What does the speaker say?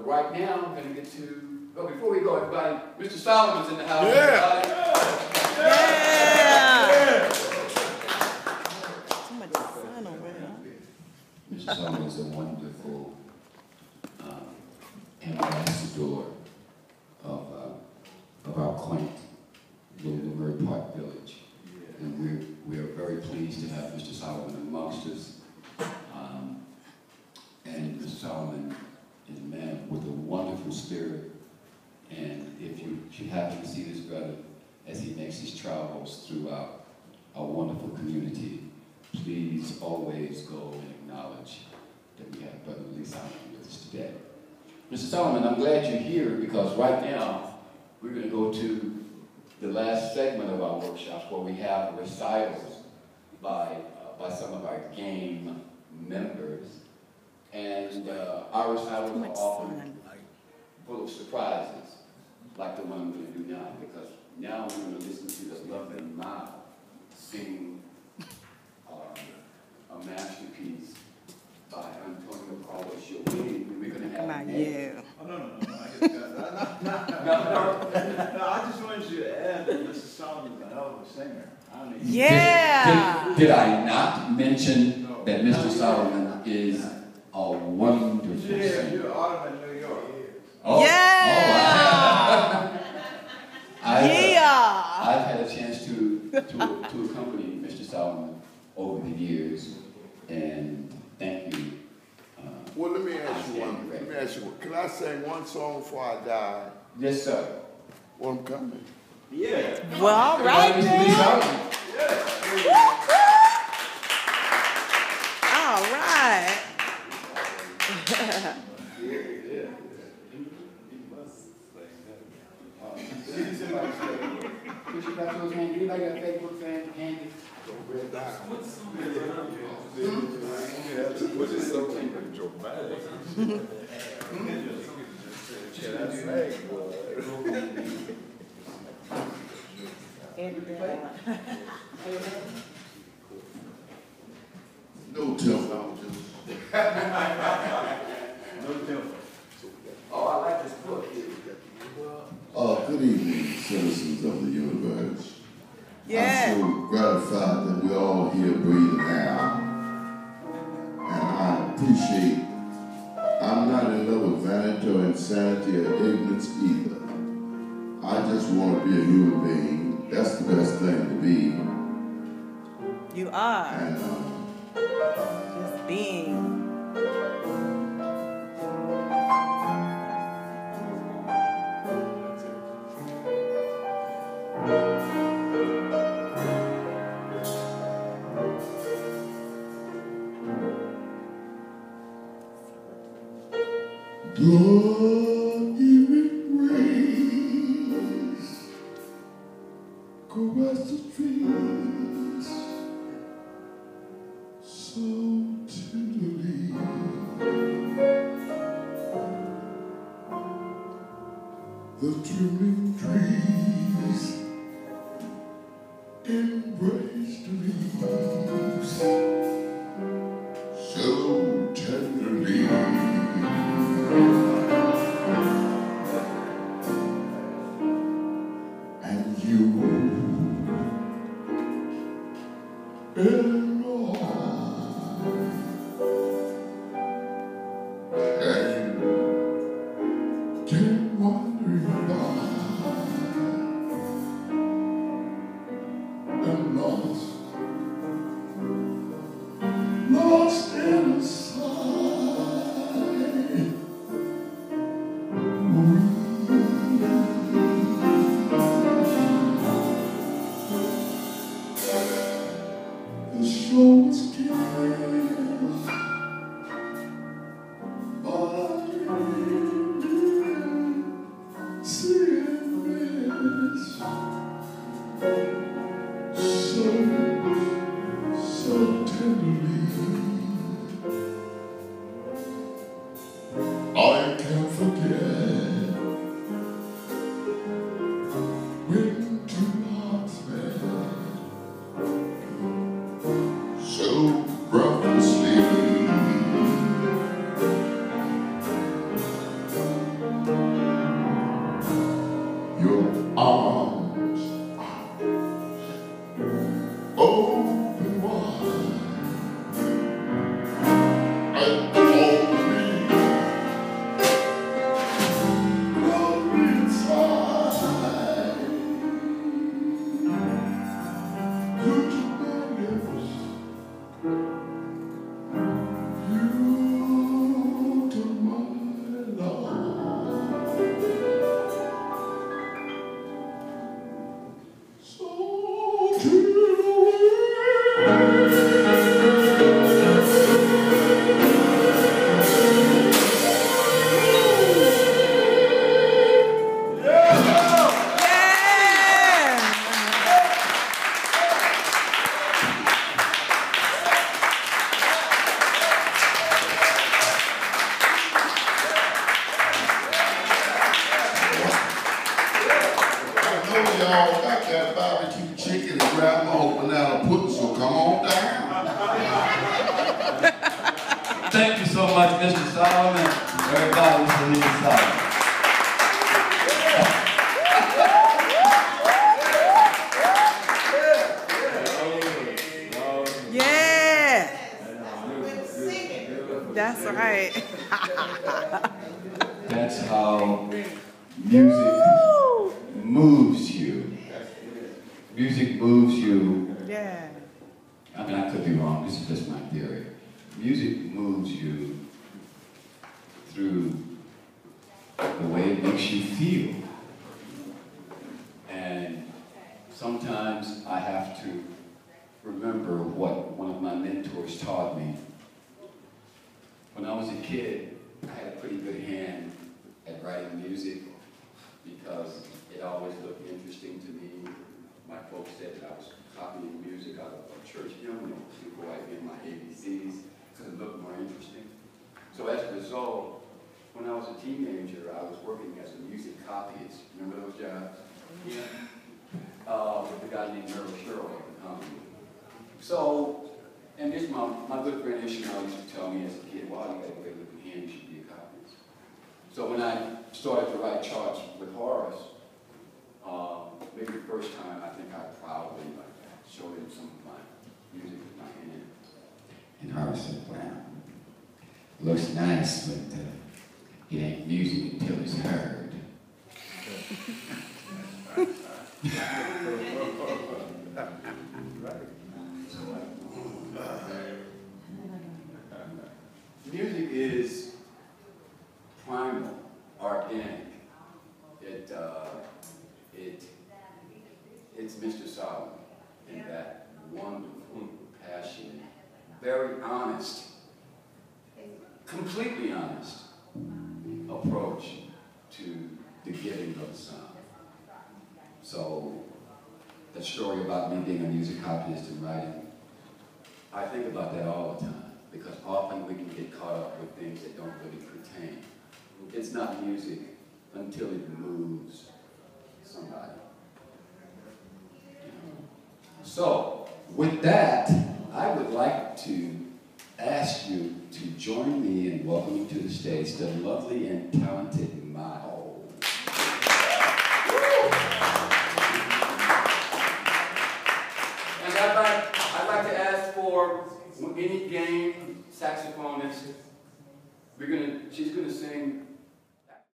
But right now, I'm gonna get to, oh, before we go, everybody, Mr. Solomon's in the house. Yeah. Everybody. Yeah. Somebody's son over there. Mr. Solomon is a wonderful um, ambassador of, uh, of our quaint little Leimert Park village. And we're, we are very pleased to have Mr. Solomon amongst us. Um, and Mr. Solomon is a man with a wonderful spirit. And if you should happen to see this brother as he makes his travels throughout our wonderful community, please always go and acknowledge that we have Brother Lee Solomon with us today. Mr. Solomon, I'm glad you're here because right now we're going to go to the last segment of our workshops where we have recitals by, uh, by some of our game members. And uh, our recitals are often full of surprises, like the one I'm going to do now, because now we're going to listen to the lovely Ma sing um, a masterpiece by Antonio Carlos Jobim. We're going to have Come on, Nate. yeah. Oh, no, no, no, no, I just got, no, no, no, no, I just wanted you to add that Mr. Solomon's a hell of a singer. I mean. Yeah. Did, did I not mention that Mr. Solomon is a wonderful Yeah, singer? you're Autumn in New York. Oh, Yeah. I, I've, Yeah. I've had a chance to, to, to accompany Mr. Solomon over the years, and thank you. Uh, Well, let me ask you one, let me ask you, one. can I sing one song before I die? yes, sir. Well, I'm coming. Yeah. Well, all right Everybody, Mr. Lee then. Solomon. All right. Mr. Patrick's hand, anybody got a Facebook fan handy? Which is so dramatic. Yeah, that's right, boy. No tempo. No tempo. Oh, I like this book. Uh, good evening, citizens of the universe. Yeah. I'm so gratified that we're all here breathing now. And I appreciate, I'm not in love with vanity or insanity or ignorance either. I just want to be a human being. That's the best thing to be. You are And uh, just being. Good all Thank you so much, Mr. Solomon. Everybody, Mr. Lee Solomon. Yeah. That's right. That's how music Woo. moves you. Music moves you. Yeah. I mean, I could be wrong. This is just my theory. Music moves you through the way it makes you feel. And sometimes I have to remember what one of my mentors taught me. When I was a kid, I had a pretty good hand at writing music because it always looked interesting to me. My folks said that I was copying music out of a church hymn before I did my ABCs because it looked more interesting. So as a result, when I was a teenager, I was working as a music copyist. Remember those jobs? Yeah. Uh, with a guy named Merrill Sherrill at the company. So, and this my, my good friend Ishmael used to tell me as a kid, wow, you got a great looking hand, you should be a copyist. So when I started to write charts with Horace, um, maybe the first time, I think I proudly like showed him some of my music with my hand. And Horace said, wow, looks nice, but uh, it ain't music until it's heard. Music is primal, organic. It, uh, it, it's Mr. Solomon in that wonderful, passionate, very honest, completely honest approach to the giving of the song. So, that story about me being a music copyist and writing, I think about that all the time because often we can get caught up with things that don't really pertain. It's not music until it moves somebody. So, with that, I would like to ask you to join me in welcoming to the stage the lovely and talented Mao. And I'd like, I'd like to ask for any game saxophonist. We're gonna, she's gonna sing